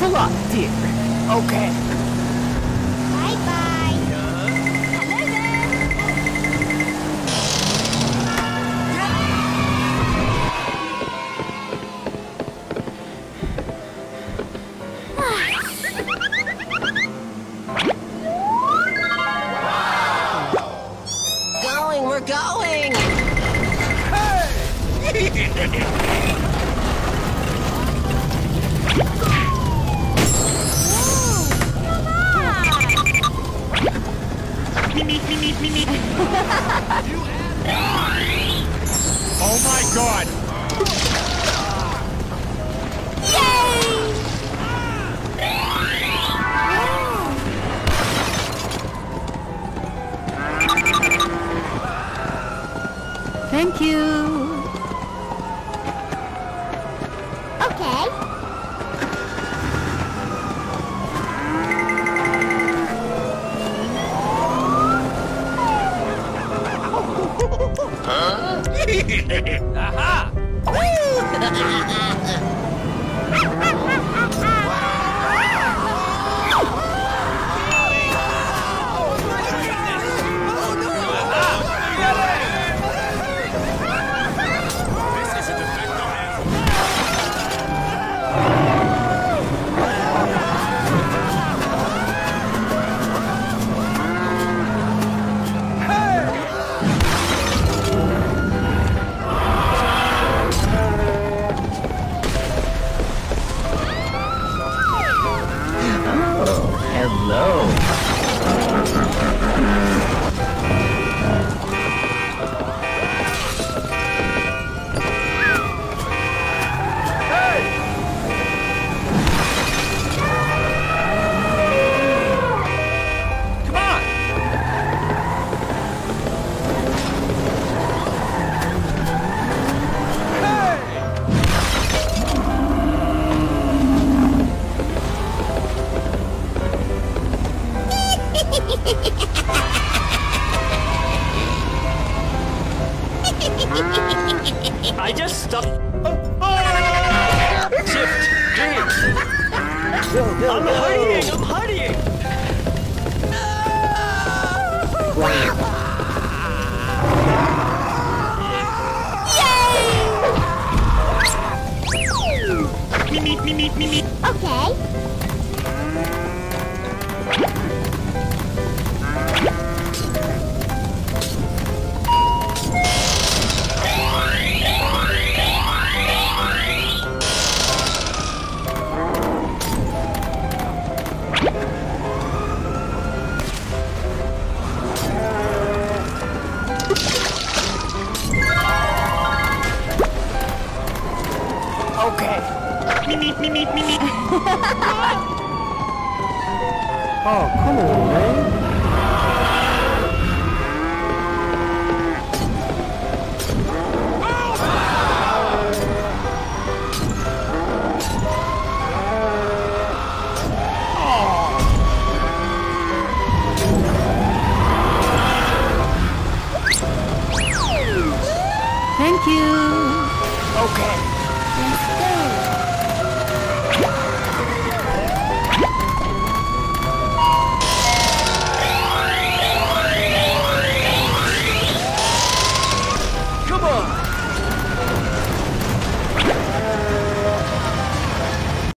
Thanks a lot, dear. Okay. Bye bye. Hello there. Going, we're going! Oh my god! Thank you. Okay. ha, ha, ha, ha. I just stopped. Oh! Shift, drift. I'm hurrying, I'm hurrying. Okay. Me, me, me, me, me. oh, come on, man. Thank you. Okay. Let's go.